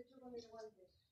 hecho con el guante. Pues.